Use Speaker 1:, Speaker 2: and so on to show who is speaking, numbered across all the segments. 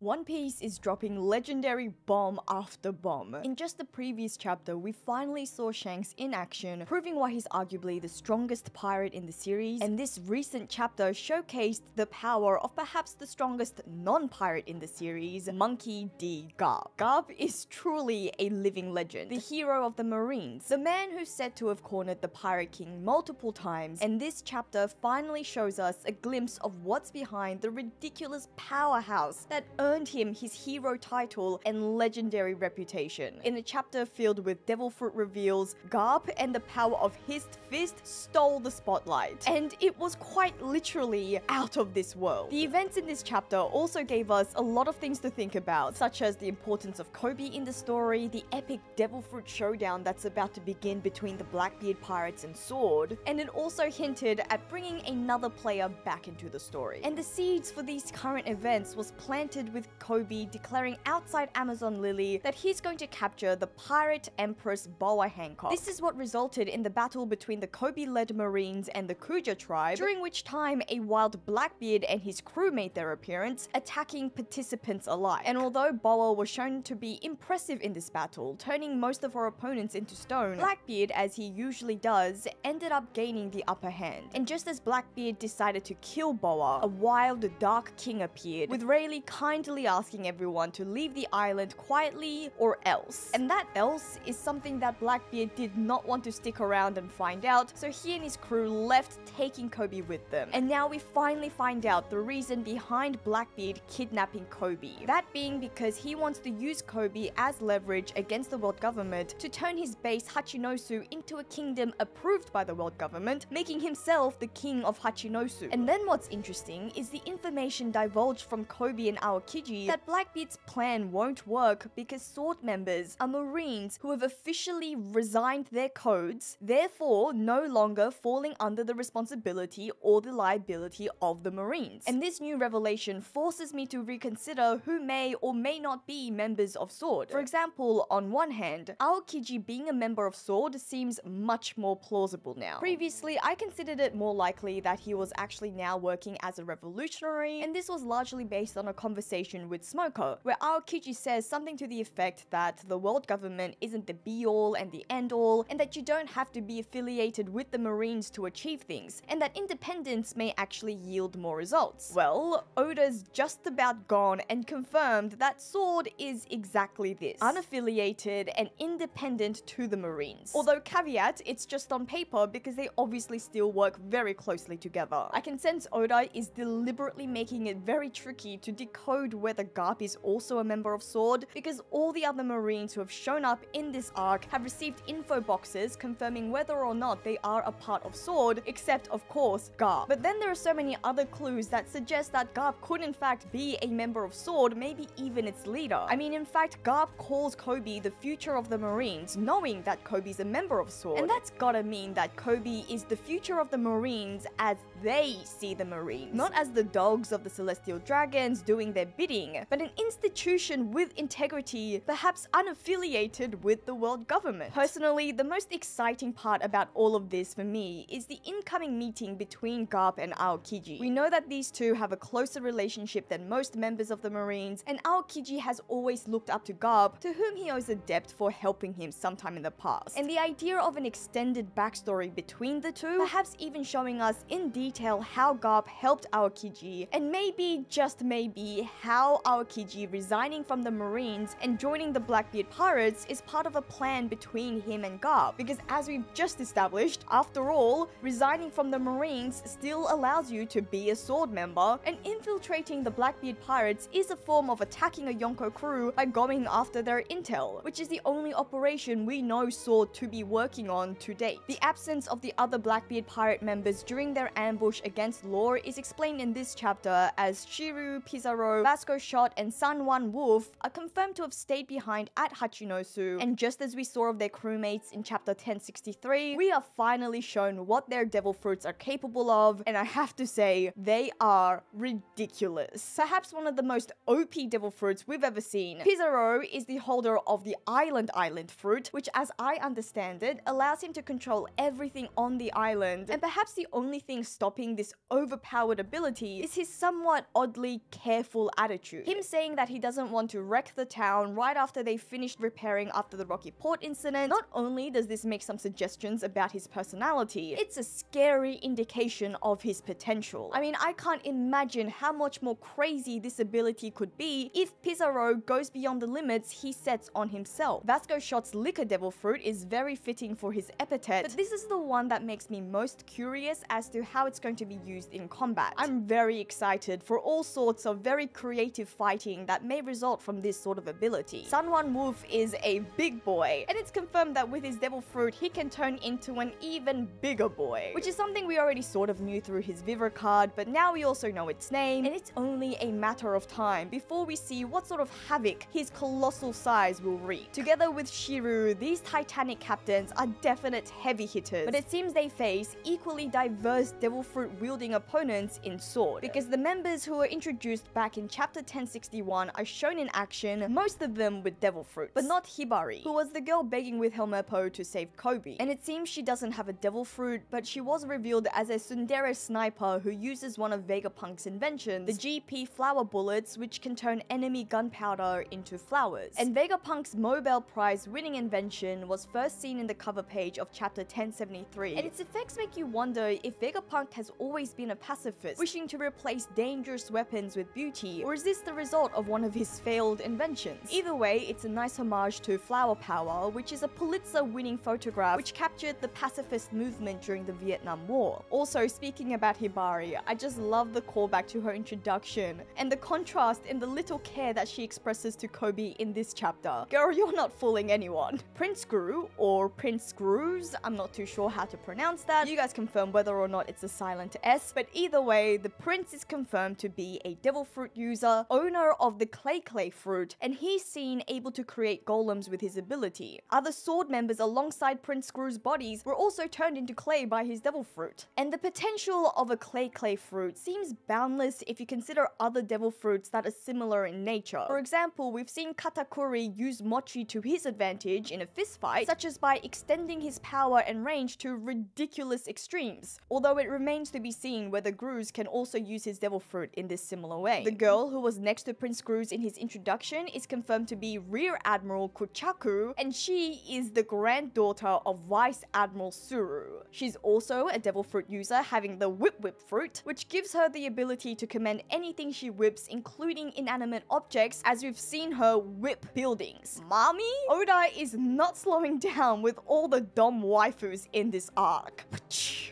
Speaker 1: One Piece is dropping legendary bomb after bomb. In just the previous chapter, we finally saw Shanks in action, proving why he's arguably the strongest pirate in the series, and this recent chapter showcased the power of perhaps the strongest non-pirate in the series, Monkey D. Garp. Garp is truly a living legend, the hero of the Marines, the man who's said to have cornered the Pirate King multiple times, and this chapter finally shows us a glimpse of what's behind the ridiculous powerhouse that earned him his hero title and legendary reputation. In a chapter filled with devil fruit reveals, Garp and the power of his fist stole the spotlight, and it was quite literally out of this world. The events in this chapter also gave us a lot of things to think about, such as the importance of Koby in the story, the epic devil fruit showdown that's about to begin between the Blackbeard pirates and Sword, and it also hinted at bringing another player back into the story. And the seeds for these current events was planted with Koby declaring outside Amazon Lily that he's going to capture the pirate empress Boa Hancock. This is what resulted in the battle between the Koby-led Marines and the Kuja tribe, during which time a wild Blackbeard and his crew made their appearance, attacking participants alike. And although Boa was shown to be impressive in this battle, turning most of her opponents into stone, Blackbeard, as he usually does, ended up gaining the upper hand. And just as Blackbeard decided to kill Boa, a wild Dark King appeared, with Rayleigh kindly asking everyone to leave the island quietly or else. And that else is something that Blackbeard did not want to stick around and find out, so he and his crew left taking Koby with them. And now we finally find out the reason behind Blackbeard kidnapping Koby. That being because he wants to use Koby as leverage against the world government to turn his base Hachinosu into a kingdom approved by the world government, making himself the king of Hachinosu. And then what's interesting is the information divulged from Koby and Aokiji that Blackbeard's plan won't work because Sword members are Marines who have officially resigned their codes, therefore no longer falling under the responsibility or the liability of the Marines. And this new revelation forces me to reconsider who may or may not be members of Sword. For example, on one hand, Aokiji being a member of Sword seems much more plausible now. Previously, I considered it more likely that he was actually now working as a revolutionary, and this was largely based on a conversation conversation with Smoker, where Aokiji says something to the effect that the world government isn't the be-all and the end-all, and that you don't have to be affiliated with the Marines to achieve things, and that independence may actually yield more results. Well, Oda's just about gone and confirmed that Sword is exactly this, unaffiliated and independent to the Marines. Although caveat, it's just on paper because they obviously still work very closely together. I can sense Oda is deliberately making it very tricky to decode whether Garp is also a member of SWORD, because all the other Marines who have shown up in this arc have received info boxes confirming whether or not they are a part of SWORD, except of course Garp. But then there are so many other clues that suggest that Garp could in fact be a member of SWORD, maybe even its leader. I mean, in fact, Garp calls Koby the future of the Marines, knowing that Koby's a member of SWORD. And that's gotta mean that Koby is the future of the Marines as they see the Marines, not as the dogs of the Celestial Dragons doing their bidding, but an institution with integrity, perhaps unaffiliated with the world government. Personally, the most exciting part about all of this for me is the incoming meeting between Garp and Aokiji. We know that these two have a closer relationship than most members of the Marines, and Aokiji has always looked up to Garp, to whom he owes a debt for helping him sometime in the past. And the idea of an extended backstory between the two, perhaps even showing us in detail how Garp helped Aokiji, and maybe, just maybe, how Aokiji resigning from the Marines and joining the Blackbeard Pirates is part of a plan between him and Garp. Because as we've just established, after all, resigning from the Marines still allows you to be a sword member, and infiltrating the Blackbeard Pirates is a form of attacking a Yonko crew by going after their intel, which is the only operation we know Sword to be working on to date. The absence of the other Blackbeard Pirate members during their ambush against Law is explained in this chapter as Shiryu, Pizarro, Vasco Shot, and San Juan Wolf are confirmed to have stayed behind at Hachinosu, and just as we saw of their crewmates in chapter 1063, we are finally shown what their devil fruits are capable of, and I have to say, they are ridiculous. Perhaps one of the most OP devil fruits we've ever seen. Pizarro is the holder of the Island Island fruit, which as I understand it, allows him to control everything on the island, and perhaps the only thing stopping this overpowered ability is his somewhat oddly careful attitude attitude. Him saying that he doesn't want to wreck the town right after they finished repairing after the Rocky Port incident, not only does this make some suggestions about his personality, it's a scary indication of his potential. I mean, I can't imagine how much more crazy this ability could be if Pizarro goes beyond the limits he sets on himself. Vasco Shot's Liquor Devil Fruit is very fitting for his epithet, but this is the one that makes me most curious as to how it's going to be used in combat. I'm very excited for all sorts of very creative fighting that may result from this sort of ability. San Juan Wolf is a big boy, and it's confirmed that with his Devil Fruit, he can turn into an even bigger boy, which is something we already sort of knew through his Vivre card, but now we also know its name, and it's only a matter of time before we see what sort of havoc his colossal size will wreak. Together with Shiryu, these Titanic captains are definite heavy hitters, but it seems they face equally diverse Devil Fruit wielding opponents in Sword, because the members who were introduced back in chapter 1061 are shown in action, most of them with Devil Fruits, but not Hibari, who was the girl begging with Helmeppo to save Koby. And it seems she doesn't have a Devil Fruit, but she was revealed as a tsundere sniper who uses one of Vegapunk's inventions, the GP flower bullets, which can turn enemy gunpowder into flowers. And Vegapunk's Nobel Prize winning invention was first seen in the cover page of chapter 1073, and its effects make you wonder if Vegapunk has always been a pacifist, wishing to replace dangerous weapons with beauty, or is this the result of one of his failed inventions? Either way, it's a nice homage to Flower Power, which is a Pulitzer-winning photograph which captured the pacifist movement during the Vietnam War. Also, speaking about Hibari, I just love the callback to her introduction, and the contrast in the little care that she expresses to Koby in this chapter. Girl, you're not fooling anyone. Prince Screw, or Prince Screws, I'm not too sure how to pronounce that. You guys confirm whether or not it's a silent S, but either way, the prince is confirmed to be a devil fruit user, owner of the clay clay fruit, and he's seen able to create golems with his ability. Other sword members alongside Prince Screw's bodies were also turned into clay by his devil fruit. And the potential of a clay clay fruit seems boundless if you consider other devil fruits that are similar in nature. For example, we've seen Katakuri use mochi to his advantage in a fistfight, such as by extending his power and range to ridiculous extremes, although it remains to be seen whether Grus can also use his devil fruit in this similar way. The girl who was next to Prince Grus in his introduction is confirmed to be Rear Admiral Kujaku, and she is the granddaughter of Vice Admiral Tsuru. She's also a devil fruit user having the Whip Whip fruit, which gives her the ability to command anything she whips, including inanimate objects, as we've seen her whip buildings. Mommy? Oda is not slowing down with all the dumb waifus in this arc.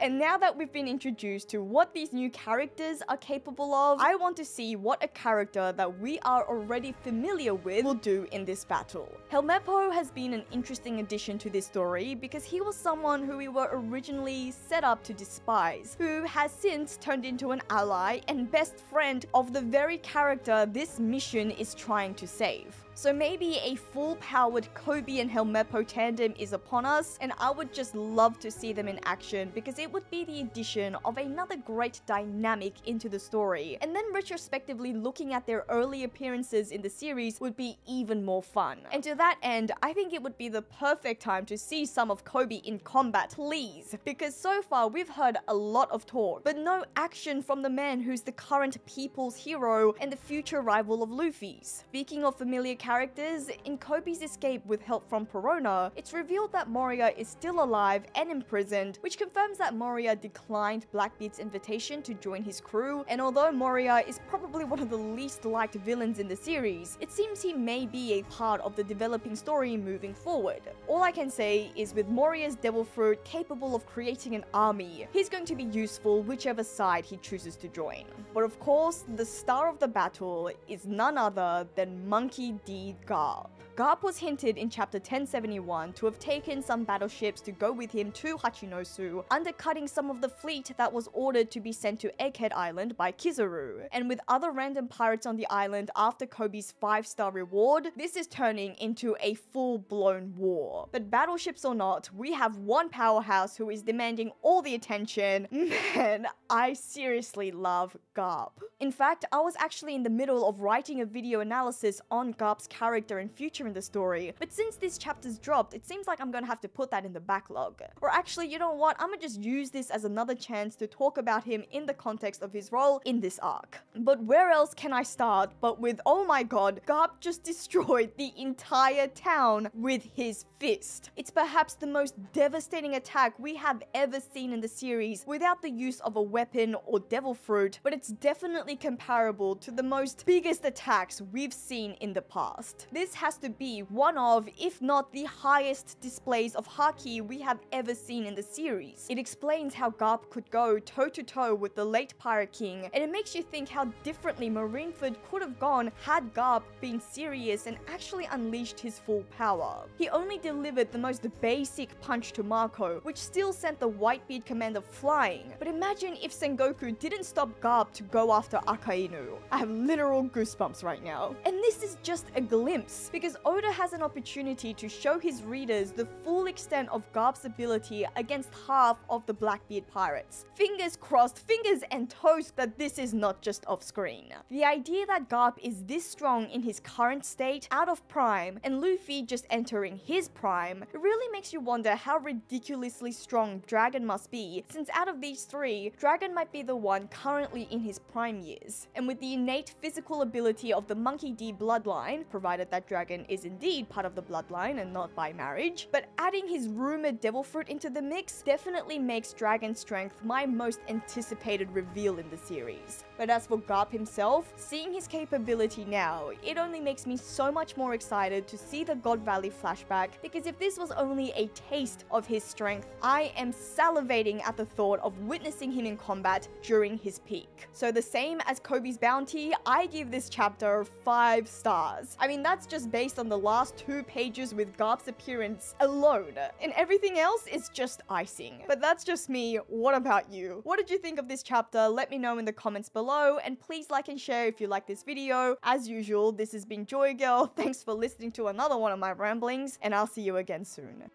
Speaker 1: And now that we've been introduced to what these new characters are capable of, I want to see what a character that we are already familiar with will do in this battle. Helmeppo has been an interesting addition to this story because he was someone who we were originally set up to despise, who has since turned into an ally and best friend of the very character this mission is trying to save. So maybe a full-powered Koby and Helmeppo tandem is upon us, and I would just love to see them in action because it would be the addition of another great dynamic into the story. And then retrospectively looking at their early appearances in the series would be even more fun. And to that end, I think it would be the perfect time to see some of Koby in combat, please. Because so far we've heard a lot of talk, but no action from the man who's the current people's hero and the future rival of Luffy's. Speaking of familiar characters, in Koby's escape with help from Perona, it's revealed that Moria is still alive and imprisoned, which confirms that Moria declined Blackbeard's invitation to join his crew, and although Moria is probably one of the least liked villains in the series, it seems he may be a part of the developing story moving forward. All I can say is with Moria's Devil Fruit capable of creating an army, he's going to be useful whichever side he chooses to join. But of course, the star of the battle is none other than Monkey D. Garp. Garp was hinted in chapter 1071 to have taken some battleships to go with him to Hachinosu, undercutting some of the fleet that was ordered to be sent to Egghead Island by Kizaru. And with other random pirates on the island after Koby's 5-star reward, this is turning into a full-blown war. But battleships or not, we have one powerhouse who is demanding all the attention. Man, I seriously love Garp. In fact, I was actually in the middle of writing a video analysis on Garp's character and future in the story, but since this chapter's dropped, it seems like I'm gonna have to put that in the backlog. Or actually, you know what, I'm gonna just use this as another chance to talk about him in the context of his role in this arc. But where else can I start but with, oh my god, Garp just destroyed the entire town with his fist. It's perhaps the most devastating attack we have ever seen in the series without the use of a weapon or devil fruit, but it's definitely comparable to the most biggest attacks we've seen in the past. This has to be one of, if not the highest displays of Haki we have ever seen in the series. It explains how Garp could go toe to toe with the late Pirate King, and it makes you think how differently Marineford could have gone had Garp been serious and actually unleashed his full power. He only delivered the most basic punch to Marco, which still sent the Whitebeard commander flying. But imagine if Sengoku didn't stop Garp to go after Akainu. I have literal goosebumps right now. And this is just a glimpse, because Oda has an opportunity to show his readers the full extent of Garp's ability against half of the Blackbeard pirates. Fingers crossed, fingers and toes that this is not just off screen. The idea that Garp is this strong in his current state, out of prime, and Luffy just entering his prime, really makes you wonder how ridiculously strong Dragon must be, since out of these three, Dragon might be the one currently in his prime years. And with the innate physical ability of the Monkey D bloodline, provided that Dragon is indeed part of the bloodline and not by marriage, but adding his rumored devil fruit into the mix definitely makes Dragon's strength my most anticipated reveal in the series. But as for Garp himself, seeing his capability now, it only makes me so much more excited to see the God Valley flashback because if this was only a taste of his strength, I am salivating at the thought of witnessing him in combat during his peak. So the same as Koby's bounty, I give this chapter 5 stars. I mean that's just based on the last two pages with Garp's appearance alone, and everything else is just icing. But that's just me, what about you? What did you think of this chapter? Let me know in the comments below, and please like and share if you like this video. As usual, this has been Joy Girl, thanks for listening to another one of my ramblings, and I'll see you again soon.